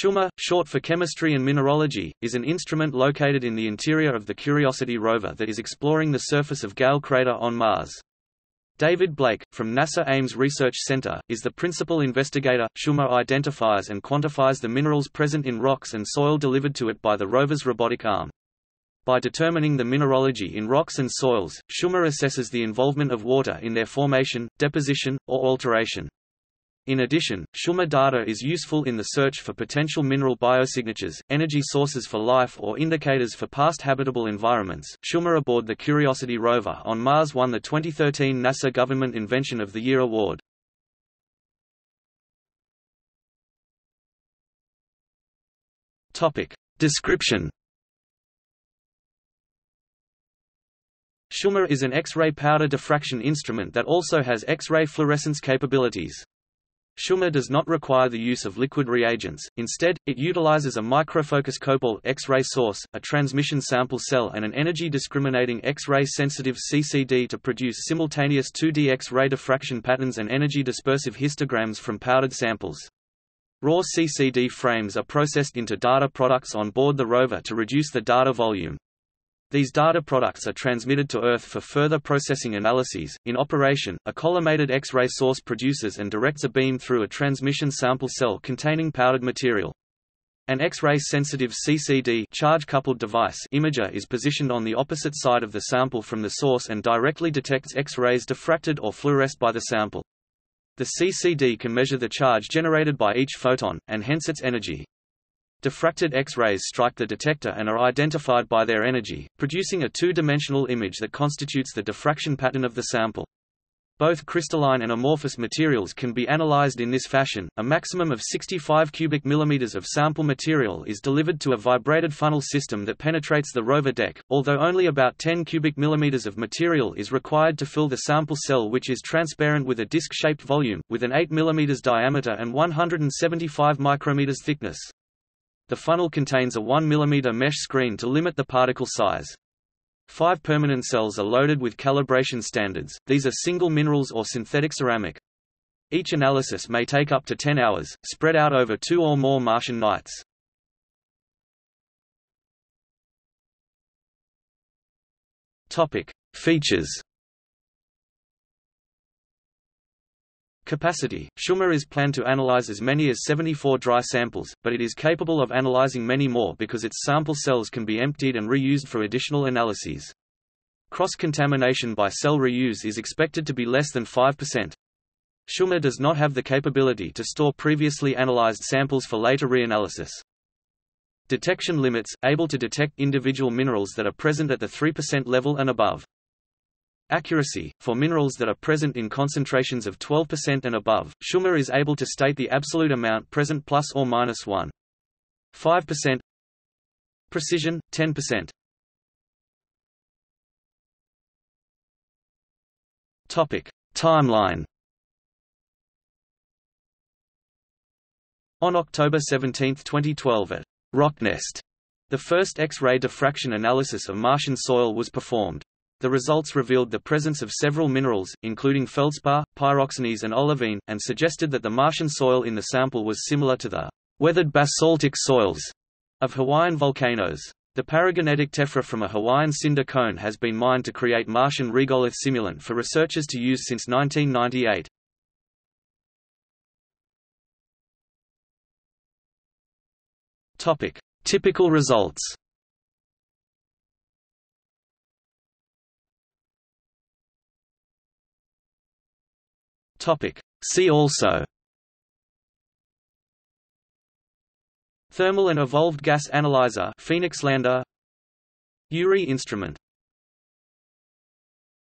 CheMin, short for Chemistry and Mineralogy, is an instrument located in the interior of the Curiosity rover that is exploring the surface of Gale crater on Mars. David Blake, from NASA Ames Research Center, is the principal investigator. CheMin identifies and quantifies the minerals present in rocks and soil delivered to it by the rover's robotic arm. By determining the mineralogy in rocks and soils, CheMin assesses the involvement of water in their formation, deposition, or alteration. In addition, CheMin data is useful in the search for potential mineral biosignatures, energy sources for life or indicators for past habitable environments. CheMin aboard the Curiosity rover on Mars won the 2013 NASA Government Invention of the Year award. Topic: Description CheMin is an X-ray powder diffraction instrument that also has X-ray fluorescence capabilities. CheMin does not require the use of liquid reagents, instead, it utilizes a microfocus cobalt X-ray source, a transmission sample cell and an energy-discriminating X-ray sensitive CCD to produce simultaneous 2D X-ray diffraction patterns and energy-dispersive histograms from powdered samples. Raw CCD frames are processed into data products on board the rover to reduce the data volume. These data products are transmitted to Earth for further processing analyses. In operation, a collimated X-ray source produces and directs a beam through a transmission sample cell containing powdered material. An X-ray sensitive CCD charge-coupled device imager is positioned on the opposite side of the sample from the source and directly detects X-rays diffracted or fluoresced by the sample. The CCD can measure the charge generated by each photon, and hence its energy. Diffracted X-rays strike the detector and are identified by their energy, producing a two-dimensional image that constitutes the diffraction pattern of the sample. Both crystalline and amorphous materials can be analyzed in this fashion. A maximum of 65 cubic millimeters of sample material is delivered to a vibrated funnel system that penetrates the rover deck, although only about 10 cubic millimeters of material is required to fill the sample cell which is transparent with a disc-shaped volume, with an 8 millimeters diameter and 175 micrometers thickness. The funnel contains a 1 mm mesh screen to limit the particle size. Five permanent cells are loaded with calibration standards, these are single minerals or synthetic ceramic. Each analysis may take up to 10 hours, spread out over two or more Martian nights. Topic. Features Capacity – CheMin is planned to analyze as many as 74 dry samples, but it is capable of analyzing many more because its sample cells can be emptied and reused for additional analyses. Cross-contamination by cell reuse is expected to be less than 5%. CheMin does not have the capability to store previously analyzed samples for later reanalysis. Detection limits – able to detect individual minerals that are present at the 3% level and above. Accuracy – For minerals that are present in concentrations of 12% and above, CheMin is able to state the absolute amount present plus or minus 1. 5% Precision – 10% Topic. Timeline On October 17, 2012 at Rocknest, the first X-ray diffraction analysis of Martian soil was performed. The results revealed the presence of several minerals, including feldspar, pyroxenes and olivine, and suggested that the Martian soil in the sample was similar to the weathered basaltic soils of Hawaiian volcanoes. The palagonitic tephra from a Hawaiian cinder cone has been mined to create Martian regolith simulant for researchers to use since 1998. Topic: Typical results. Topic. See also. Thermal and evolved gas analyzer Phoenix Lander. URI instrument